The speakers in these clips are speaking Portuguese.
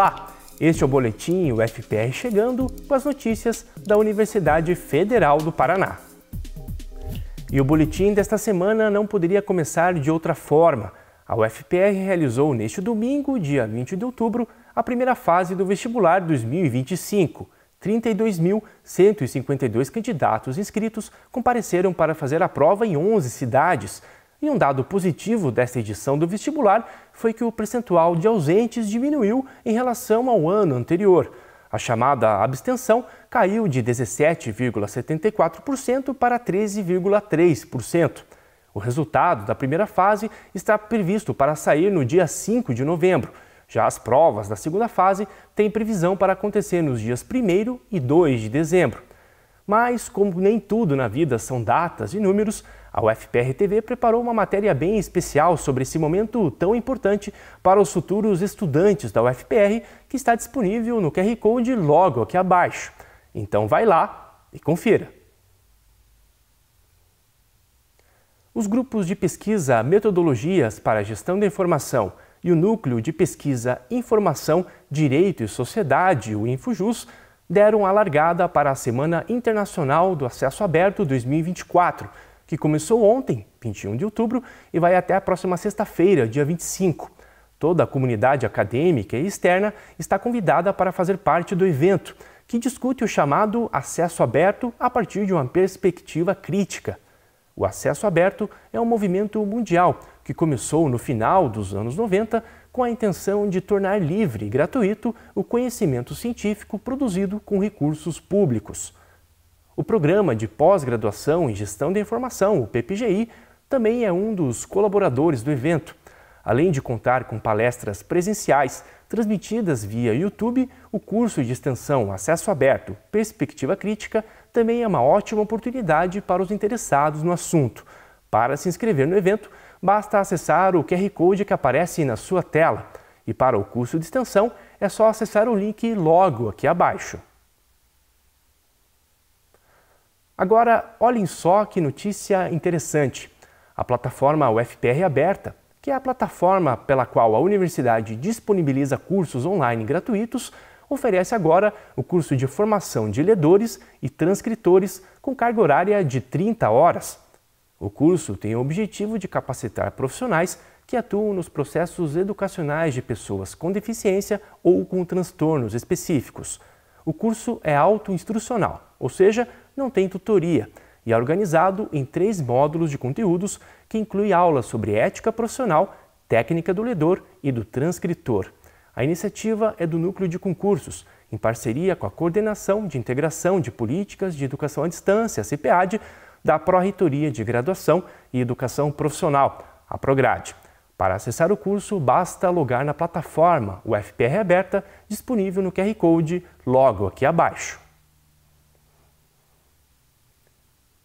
Olá, este é o Boletim UFPR chegando com as notícias da Universidade Federal do Paraná. E o boletim desta semana não poderia começar de outra forma. A UFPR realizou neste domingo, dia 20 de outubro, a primeira fase do vestibular 2025. 32.152 candidatos inscritos compareceram para fazer a prova em 11 cidades, e um dado positivo desta edição do vestibular foi que o percentual de ausentes diminuiu em relação ao ano anterior. A chamada abstenção caiu de 17,74% para 13,3%. O resultado da primeira fase está previsto para sair no dia 5 de novembro. Já as provas da segunda fase têm previsão para acontecer nos dias 1 e 2 de dezembro. Mas, como nem tudo na vida são datas e números, a UFPR TV preparou uma matéria bem especial sobre esse momento tão importante para os futuros estudantes da UFPR, que está disponível no QR Code logo aqui abaixo. Então vai lá e confira. Os grupos de pesquisa Metodologias para a Gestão da Informação e o Núcleo de Pesquisa Informação, Direito e Sociedade, o InfoJus, deram a largada para a Semana Internacional do Acesso Aberto 2024, que começou ontem, 21 de outubro, e vai até a próxima sexta-feira, dia 25. Toda a comunidade acadêmica e externa está convidada para fazer parte do evento, que discute o chamado acesso aberto a partir de uma perspectiva crítica. O acesso aberto é um movimento mundial que começou no final dos anos 90 com a intenção de tornar livre e gratuito o conhecimento científico produzido com recursos públicos. O Programa de Pós-Graduação em Gestão da Informação, o PPGI, também é um dos colaboradores do evento. Além de contar com palestras presenciais transmitidas via YouTube, o curso de extensão Acesso Aberto Perspectiva Crítica também é uma ótima oportunidade para os interessados no assunto. Para se inscrever no evento, basta acessar o QR Code que aparece na sua tela. E para o curso de extensão, é só acessar o link logo aqui abaixo. Agora, olhem só que notícia interessante. A plataforma UFPR Aberta, que é a plataforma pela qual a universidade disponibiliza cursos online gratuitos, oferece agora o curso de formação de ledores e transcritores com carga horária de 30 horas. O curso tem o objetivo de capacitar profissionais que atuam nos processos educacionais de pessoas com deficiência ou com transtornos específicos. O curso é autoinstrucional, ou seja, não tem tutoria, e é organizado em três módulos de conteúdos que inclui aulas sobre ética profissional, técnica do ledor e do transcritor. A iniciativa é do Núcleo de Concursos, em parceria com a Coordenação de Integração de Políticas de Educação à Distância, CPAD, da Pró-Reitoria de Graduação e Educação Profissional, a Prograde. Para acessar o curso, basta logar na plataforma UFPR Aberta, disponível no QR Code logo aqui abaixo.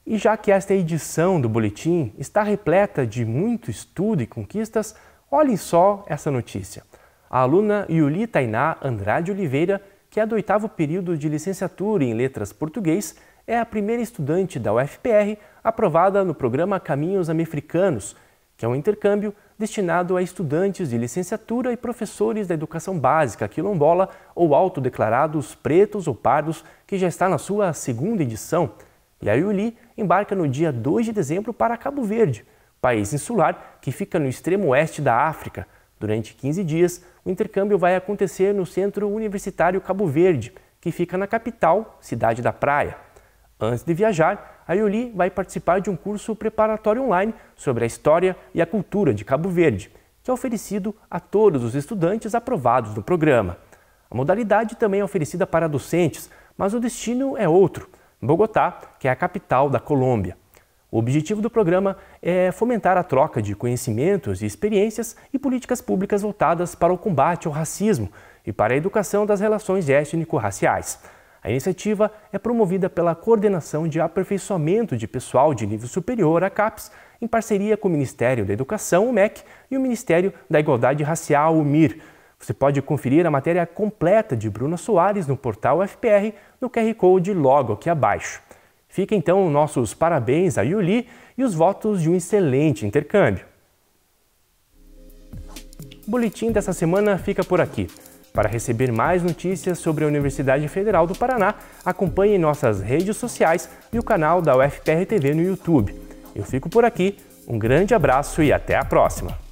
E já que esta edição do boletim está repleta de muito estudo e conquistas, olhem só essa notícia. A aluna Yuli Tainá Andrade Oliveira, que é do oitavo período de licenciatura em Letras Português, é a primeira estudante da UFPR aprovada no programa Caminhos Americanos, que é um intercâmbio destinado a estudantes de licenciatura e professores da educação básica quilombola ou autodeclarados pretos ou pardos, que já está na sua segunda edição. E a Yuli embarca no dia 2 de dezembro para Cabo Verde, país insular que fica no extremo oeste da África. Durante 15 dias, o intercâmbio vai acontecer no Centro Universitário Cabo Verde, que fica na capital, cidade da praia. Antes de viajar, a Yuli vai participar de um curso preparatório online sobre a história e a cultura de Cabo Verde, que é oferecido a todos os estudantes aprovados no programa. A modalidade também é oferecida para docentes, mas o destino é outro, Bogotá, que é a capital da Colômbia. O objetivo do programa é fomentar a troca de conhecimentos e experiências e políticas públicas voltadas para o combate ao racismo e para a educação das relações étnico-raciais. A iniciativa é promovida pela Coordenação de Aperfeiçoamento de Pessoal de Nível Superior, a CAPES, em parceria com o Ministério da Educação, o MEC, e o Ministério da Igualdade Racial, o MIR. Você pode conferir a matéria completa de Bruna Soares no portal FPR no QR Code logo aqui abaixo. Fica então nossos parabéns a Yuli e os votos de um excelente intercâmbio. O boletim dessa semana fica por aqui. Para receber mais notícias sobre a Universidade Federal do Paraná, acompanhe nossas redes sociais e o canal da UFPR TV no YouTube. Eu fico por aqui, um grande abraço e até a próxima!